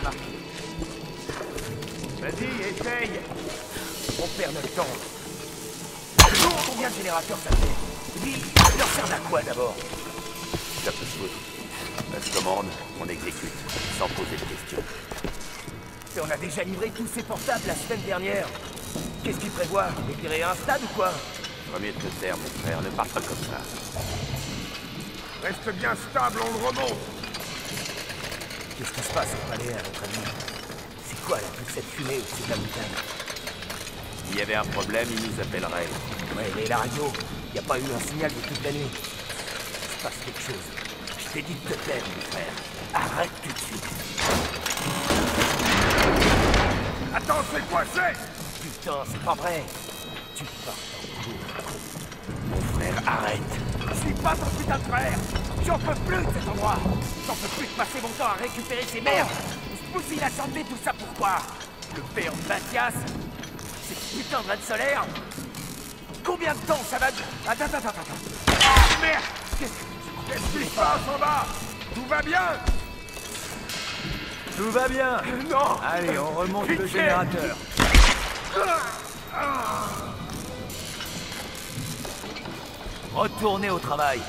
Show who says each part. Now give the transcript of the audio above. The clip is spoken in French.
Speaker 1: marcher. Vas-y, essaye On perd notre temps. Combien de générateurs ça fait? Dis, leur sert à quoi d'abord?
Speaker 2: Ça peut se foutre. Passe commande, on exécute, sans poser de questions.
Speaker 1: Et on a déjà livré tous ces portables la semaine dernière. Qu'est-ce qu'ils prévoient? Éclairer un stade ou quoi?
Speaker 2: Premier de te taire, mon frère, ne parle pas comme ça.
Speaker 3: Reste bien stable, on le remonte.
Speaker 1: Qu'est-ce qui se passe au palais, à votre avis C'est quoi là, toute cette fumée au-dessus de la montagne
Speaker 2: S'il y avait un problème, il nous appellerait.
Speaker 1: Ouais, mais la radio, y a pas eu un signal de toute la nuit. Il se passe quelque chose. Je t'ai dit de te taire, mon frère. Arrête tout de suite.
Speaker 3: Attends, c'est coincé
Speaker 1: Putain, c'est pas vrai. Tu pars en cours. Mon frère, arrête. Je suis pas ton putain de frère. J'en peux plus de cet endroit. J'en peux plus de passer mon temps à récupérer ces merdes. Poussi l'assemblée, tout ça pourquoi? Le père de Mathias Ces putains de vannes solaires Combien de temps ça va... Attends, attends, attends, attends. Ah, merde Qu'est-ce
Speaker 3: qui se passe en bas? Tout va bien?
Speaker 1: Tout va bien.
Speaker 3: Non
Speaker 1: Allez, on remonte le générateur. Retournez au travail.